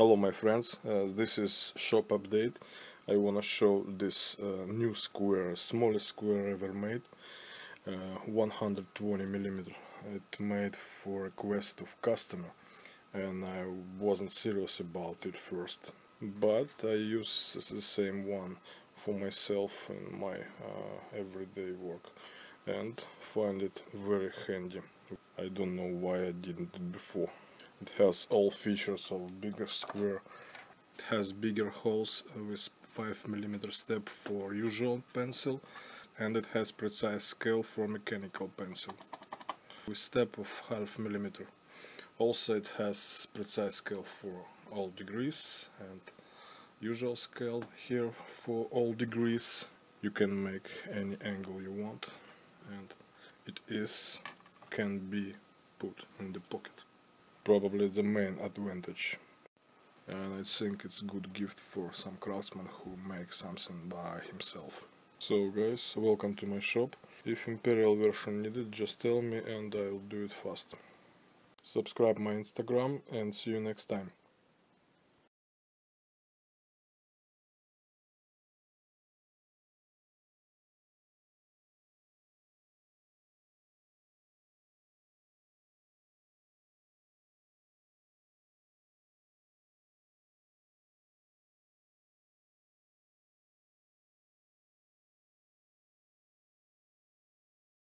Hello my friends, uh, this is shop update. I wanna show this uh, new square, smallest square ever made, uh, 120 millimeter. It made for request of customer, and I wasn't serious about it first. But I use the same one for myself in my uh, everyday work, and find it very handy. I don't know why I didn't before. It has all features of bigger square. It has bigger holes with 5mm step for usual pencil and it has precise scale for mechanical pencil with step of half millimeter. Also it has precise scale for all degrees and usual scale here for all degrees. You can make any angle you want and it is can be put in the pocket probably the main advantage and I think it's a good gift for some craftsman who makes something by himself. So guys, welcome to my shop. If Imperial version needed, just tell me and I'll do it fast. Subscribe my Instagram and see you next time.